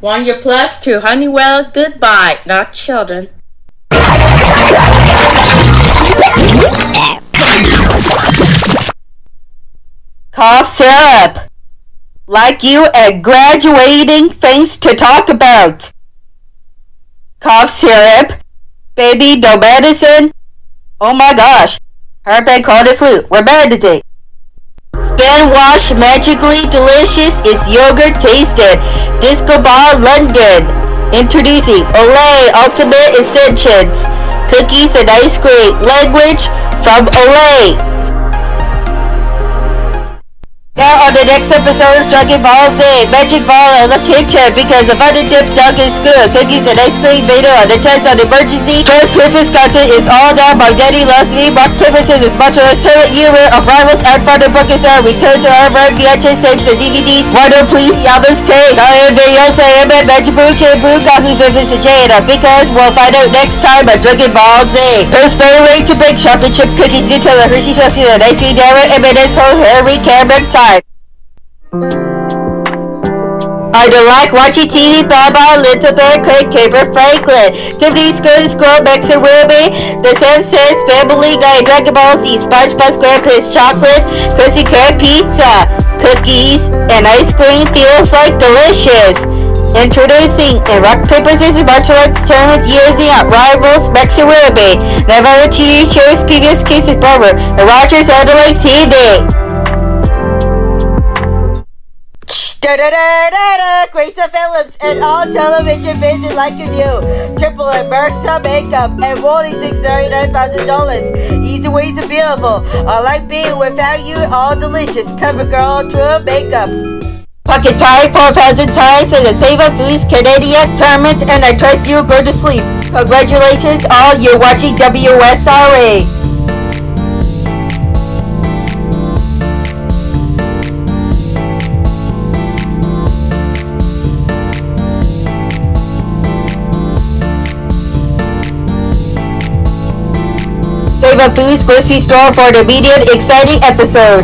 One year plus to Honeywell goodbye, not children. Cough syrup. Like you at graduating things to talk about. Cough syrup. Baby, no medicine. Oh my gosh. Heartbreak called it flu. We're bad today. Spin wash magically delicious is yogurt tasted. Disco Ball London. Introducing Olay Ultimate Essentials. Cookies and ice cream. Language from Olay. Now on the next episode of Dragon Ball Z, Magic Ball in the kitchen because the fun dip dog is good. Cookies and ice cream made on the test on emergency. First Swiftest content is all that my daddy loves me. Mark Pippenson is much as tournament year of rivals and Father Buckisar return to our brand VHS tapes and DVDs. Why don't please Yama's take? I am videos I am at Magic Boo Kid Boo Coffee Pippins and Jada because we'll find out next time on Dragon Ball Z. First better way to bake chocolate chip cookies, Nutella, Hershey Fluffy, and ice cream, Dara, whole Harry Cameron time. I don't like watching TV, Babar, Bear, Craig, Caper, Franklin, Tiffany, Scooter, School, Max and Ruby, The Simpsons, Family Guy, Dragon Ball Z, SpongeBob SquarePants, Chocolate, Krispy Kreme Pizza, Cookies, and ice cream feels like delicious. Introducing in Rock, Paper, Scissors, Martial Arts Tournament using at Rivals, Max and Ruby. Never TV shows previous cases Barber, and Rogers Satellite TV. Da da da da! Grayson Phillips and all television visit like of you. Triple and Berkshire makeup and only six ninety nine thousand dollars. Easy ways to beautiful. I like being without you. All delicious. Cover girl true makeup. Pocket tie, 4,000 ties, and the Save-On-Foods Canadian tournament, and I trust you go to sleep. Congratulations, all you're watching WSRA. Save-On-Foods grocery store for the immediate exciting episode.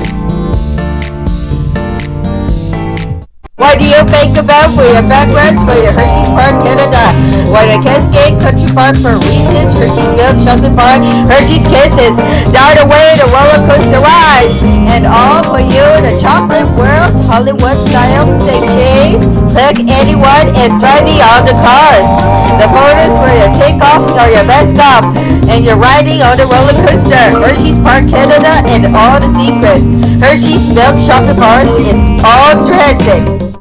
What do you think about for your backgrounds for your Hershey's Park, Canada? What a Cascade Country Park for Reese's, Hershey's Milk Chocolate Bar, Hershey's Kisses, Down Away the Roller Coaster Ride, and all for you, the Chocolate World Hollywood Style Cheese, Pick anyone and driving all the cars. The photos for your takeoffs are your best and you're riding on the roller coaster. Hershey's Park, Canada, and all the secrets. Hershey's Milk Chocolate Bars in all dressing.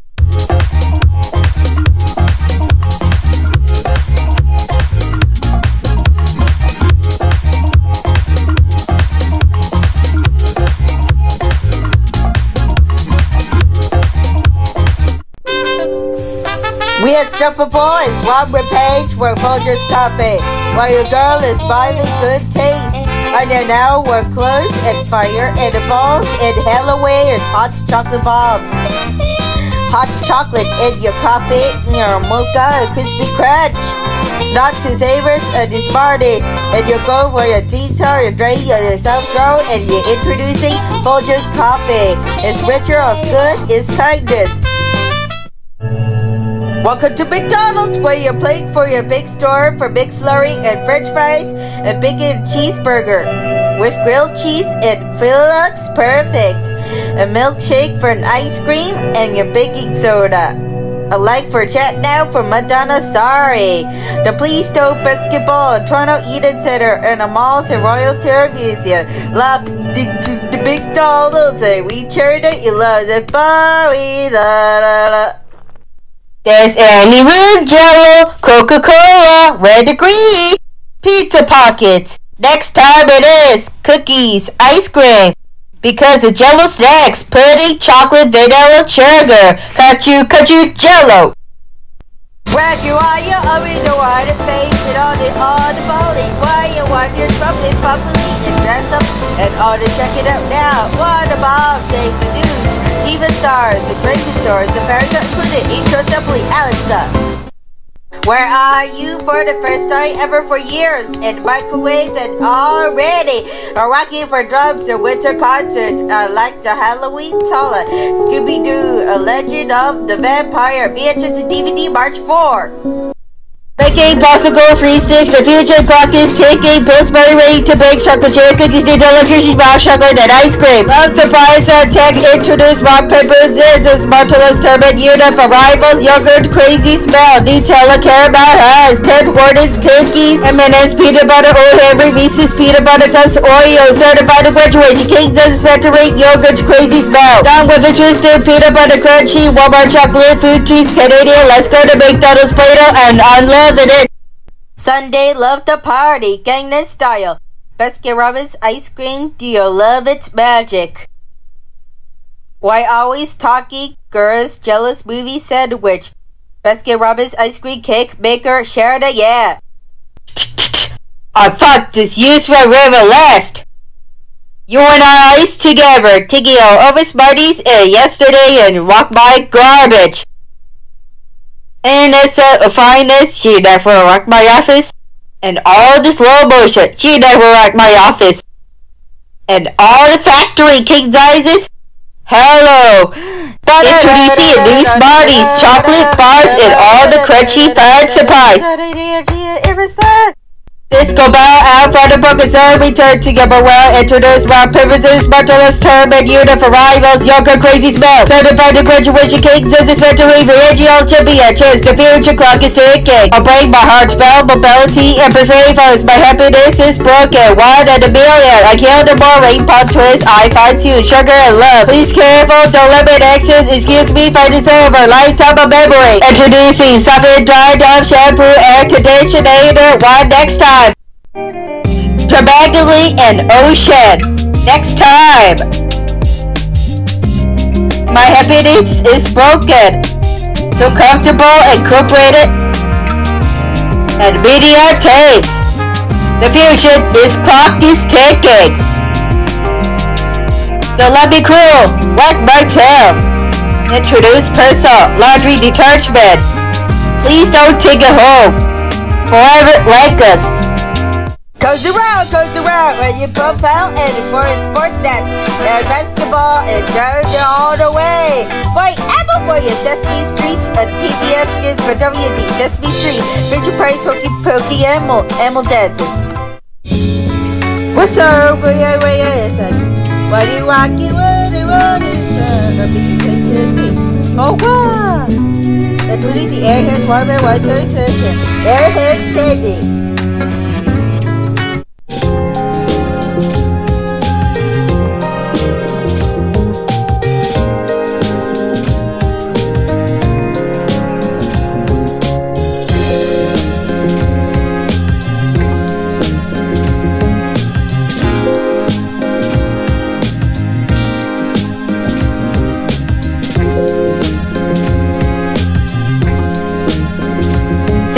We Unstoppable is one page where Folgers coffee, while your girl is smiling good taste. And then now we're close and fire edibles and Halloween and hot chocolate bombs. Hot chocolate in your coffee, your mocha, and crispy crunch. Not to savors and party. And you go for your detail, your drink, your self-grow, and you're introducing Folgers coffee. It's richer of good, it's kindness. Welcome to McDonald's, where you're playing for your big store for big flurry and french fries and bacon cheeseburger with grilled cheese and Phillips perfect. A milkshake for an ice cream and your baking soda. A like for chat now for Madonna Sorry. The Please Stop Basketball, Toronto Eaton Centre, and the malls and Royal Tour Museum. La, the, the McDonald's, and we turn it, you love the Bowie, we love. There's Annie Root Jello, Coca-Cola, Red to Green, Pizza Pockets. Next time it is cookies, ice cream. Because the Jello snacks, pudding, chocolate, vanilla, sugar. Cut you, Jello. Where you are, you always the one to face it all the all the bowling. Why you want your trumpet properly and dress up and all the check it out now. What about say the news? Stars, the stars, the parents are included, assembly, Alexa. Where are you for the first time ever for years? In microwaves and already are rocking for drums or winter concert uh, like the Halloween Tala, Scooby Doo, A Legend of the Vampire, VHS and DVD March 4. Making popsicle free sticks, the future clock is ticking, Pillsbury ready to bake chocolate chip cookies, Nutella, Hershey's box chocolate, and ice cream. Love surprise that tech introduced rock, paper, scissors, Martellus turbine unit for rivals, yogurt, crazy smell, Nutella, caramel, has, Tim Hortons, cookies, M&M's, peanut butter, Old Henry, Reese's, peanut butter cups, Oreo, certified to graduation, King Does Factory, yogurt, crazy smell. Down with a twisted peanut butter crunchy, Walmart chocolate, food treats, Canadian, let's go to McDonald's Play-Doh, and unlimited Sunday love the party, Gangnam Style. Baskin Robbins ice cream, do you love its magic? Why always talking, girls, jealous movie sandwich. Baskin Robbins ice cream cake maker, share the yeah. I thought this will never last. You and I ice together, taking over Smarties uh, yesterday and walk by garbage. And it's a finest, she never rocked my office. And all this slow motion, she never rocked my office. And all the factory king sizes, hello. Introducing new Smarties, chocolate bars, and all the crunchy fun surprise. Disco ball out for the are returned together well introduced round privileges, Martellus term and unit for rivals, Yoga crazy smell. Certified the graduation cake, says it's factory for AGL championships. The future clock is ticking. I'll break my heart spell, mobility, and first. My happiness is broken. One in a million. I killed the boring pop twist. I find you, sugar and love. Please careful, don't let limit access. Excuse me, find this over. Lifetime of memory. Introducing Soften Dry Dove Shampoo Air Conditioner. One next time. Dramatically and Ocean. Next time. My happiness is broken. So comfortable incorporated. And media takes. The future is clock is ticking. Don't let me cool. Whack my tail. Introduce personal laundry detergent. Please don't take it home. Forever like us. Goes around, goes around when you pump out and for sports nets and basketball and driving it all the way. Fight Apple for your Sesame Street and PBS Kids for WD Sesame Street. Fisher Price Hokey Pokey Animal Animal Dances. What's up, yeah, yeah, What do you want, you what do you want to be patient Oh wow! Introduce the Airheads White Toy Session. Airheads Candy.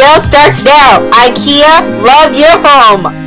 Sale starts now. IKEA, love your home.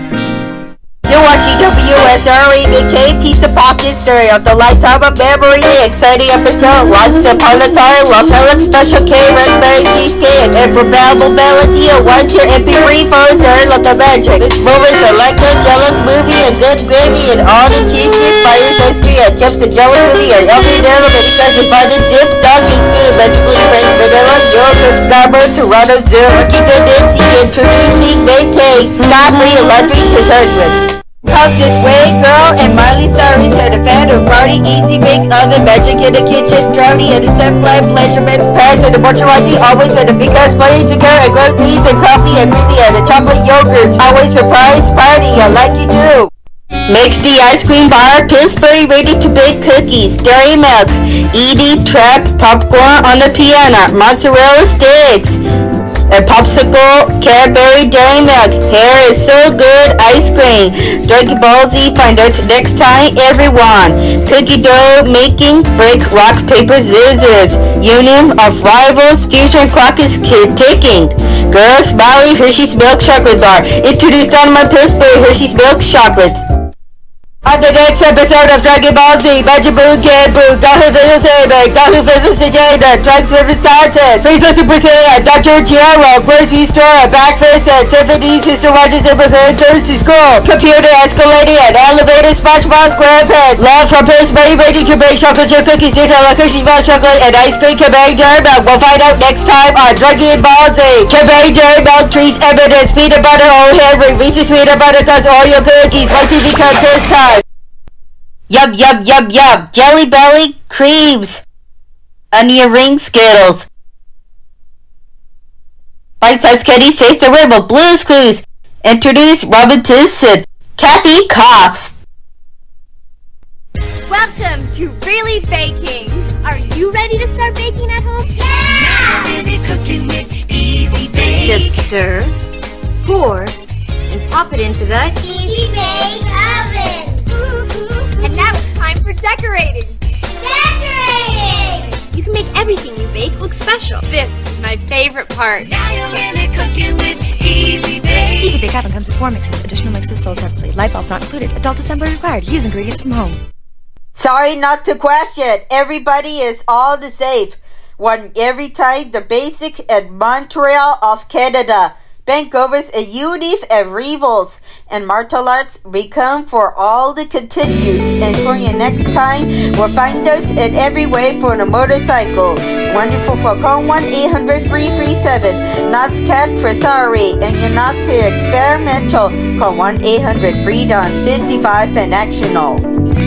You're watching WS Early BK Piece of Pop History of the Lifetime of Memory. Exciting episode. Once upon a time, Los Angeles Special K Raspberry Cheesecake. And Bell Mobility, once your MP3 phones are of the magic. This like a jealous movie, a good gravy, and all the cheese fires ice cream, and chips and jelly movie, and every little bit because you find dip, doggy scoop, magically French vanilla, yogurt, Scarborough, Toronto Zoo, Ricky Nancy, introducing Maytag, Stop Free Electric Detergent. Talk this way, girl, and Miley Cyrus had a fan of party, easy bake oven, magic in the kitchen, drowning in the set flat, pleasurements, pads, and the moisturizing, always at the big ass party go and grow trees and coffee and creepy and the chocolate yogurt. Always surprise party, I like you do. Mix the ice cream bar, Pillsbury ready to bake cookies, dairy milk, Edie trap popcorn on the piano, mozzarella sticks, a popsicle, Cadbury Dairy Milk. Hair is so good, ice cream. Dragon Ball Z, find out next time, everyone. Cookie dough making, brick, rock, paper, scissors. Union of rivals, fusion clock is ticking. Girl, Smiley, Hershey's Milk Chocolate Bar. Introduced on my Pillsbury Hershey's Milk Chocolates. On the next episode of Dragon Ball Z, Majin Buu, Buu, Goku Visual Saber, Goku Visual Vegeta, Trunks vs. Content, Frieza Super Saiyan, Dr. Chiaro, Grocery Store, Breakfast at Tiffany, Mister Rogers Neighborhood, Thursday School, Computer Escalating at Elevator, SpongeBob SquarePants, Love from Pace, Buddy, Ready to Bake Chocolate Chip Cookies, Nutella, Hershey's Milk Chocolate, and Ice Cream, Cadbury Dairy Milk. We'll find out next time on Dragon Ball Z. Cadbury Dairy Milk Trees, Evidence, Peanut Butter, O'Henry, Reese's Peanut Butter Cups, Oreo Cookies, YTV Contest Time. Yum, yum, yum, yum. Jelly Belly creams. Onion ring Skittles. Bite-sized candies taste the rainbow. Blue's Clues. Introduce Robin Tisson. Kathy coughs. Welcome to Really Baking. Are you ready to start baking at home? Yeah! Just stir, pour, and pop it into the Easy Bake Oven. And now it's time for decorating. Decorating. You can make everything you bake look special. This is my favorite part. Now you're really cooking with Easy Bake. Easy Bake Oven comes with four mixes. Additional mixes sold separately. Light bulb not included. Adult assembly required. Use ingredients from home. Sorry not to question. Everybody is all the safe. One every time the basic at Montreal of Canada. Bankovers and Unif and Revels and martial arts become for all the continues. And for your next time, we'll find out in every way for the motorcycle. Wonderful for call 1 800 337. Not cat for sorry. And you're not too experimental. Call 1 800 Freedom 55 and actional.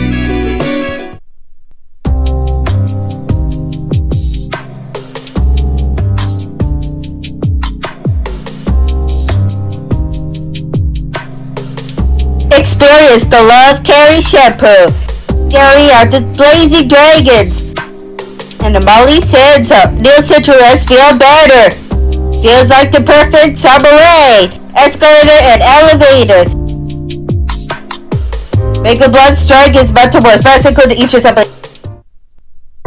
Experience the Love Carry shampoo. Gary are the blazing dragons. And the Molly Sands up. Neil Citrus feel better. Feels like the perfect summer rain. Escalator and elevators. Make a blood strike is better more bicycle to each yourself.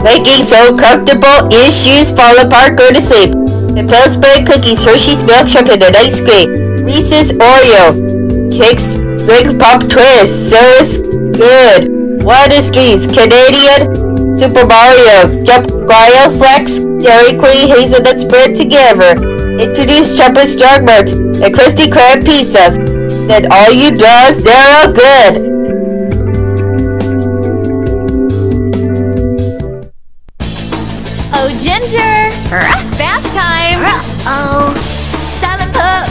Making so comfortable, issues fall apart, go to sleep. The Pillsbury cookies, Hershey's milk chocolate and ice cream. Reese's Oreo. Kicks Big Pop Twist, so it's good. What is Streets, Canadian, Super Mario, Jump Mario Flex, Dairy Queen Hazelnut spread together. Introduce Shepherd Strongbuds and Krispy Kreme pizzas. Then all you does, they're all good. Oh, Ginger! Bath time! Oh. Style and Pup,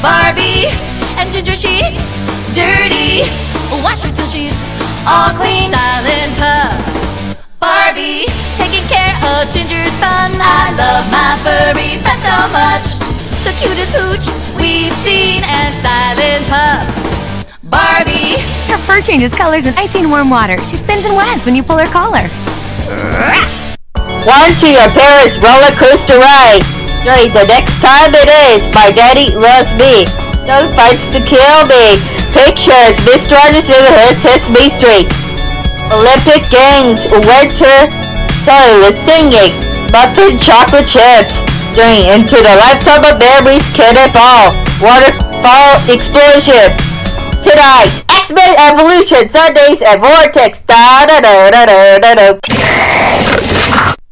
Barbie, and Ginger she's dirty. Wash her till she's all clean. Style and Pup, Barbie, taking care of Ginger's fun. I love my furry friend so much. The cutest pooch we've seen, and Style and Pup, Barbie. Her fur changes colors in icy and warm water. She spins and wags when you pull her collar. One to your Paris roller coaster ride. During the next time it is, my daddy loves me. No fights to kill me. Pictures, Mister Rogers Neighborhood, Sesame Street. Olympic Games, winter, sorry, was singing. Muffin chocolate chips. During Into the Lifetime of Memories, Cannonball. Waterfall explosion. Tonight, X-Men Evolution, Sundays, and Vortex. Da da da da da da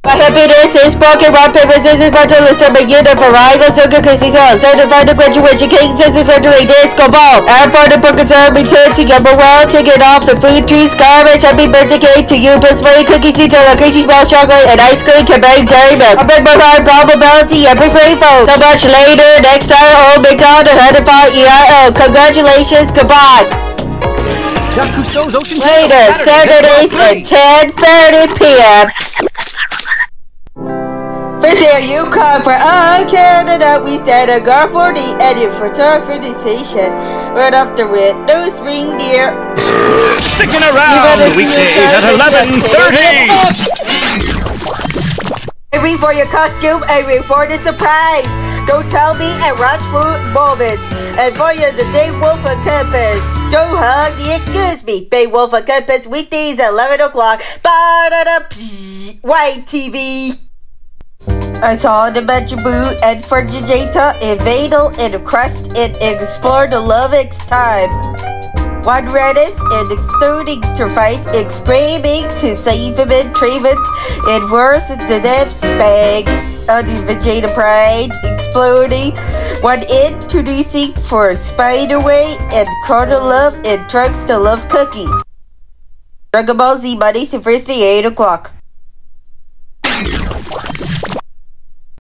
happiness is broken, rock, paper, scissors, butter, list of unit for rival, circle, crazy song, certified to graduation, king, scissors, factory, disco ball, and for the book of return to your world, ticket off the food trees, garbage, happy birthday cake to you, Pillsbury cookies, Nutella, crazy small chocolate, and ice cream, Cadbury dairy milk. Bring my heart, probability, every free phone. So much later, next time, oh, McDonald, 105 EIO. Congratulations, goodbye. Jacques Cousteau's Ocean Later, Saturdays at 10.30 p.m. First here you come for all Canada. We stand a guard for the edit for time for the station. Right off the windows, reindeer. Sticking around weekdays at don't 11.30. Every for your costume, every for the surprise. Don't tell me and rush food moments. And for you, the day Wolf and Campus. Don't hug the excuse me. Bay Wolf and Campus weekdays at 11 o'clock. Ba-da-da, psh, YTV. I saw the Boo and for Jajata and Vadal and crushed it and explored the Love X time. One Reddit and exploding to fight, screaming to save him and Trayvon, and worse, the dead bags on the Vegeta Pride exploding. One introducing for Spiderway and Carter Love and Trunks to Love Cookies. Dragon Ball Z Monday to Thursday, 8 o'clock.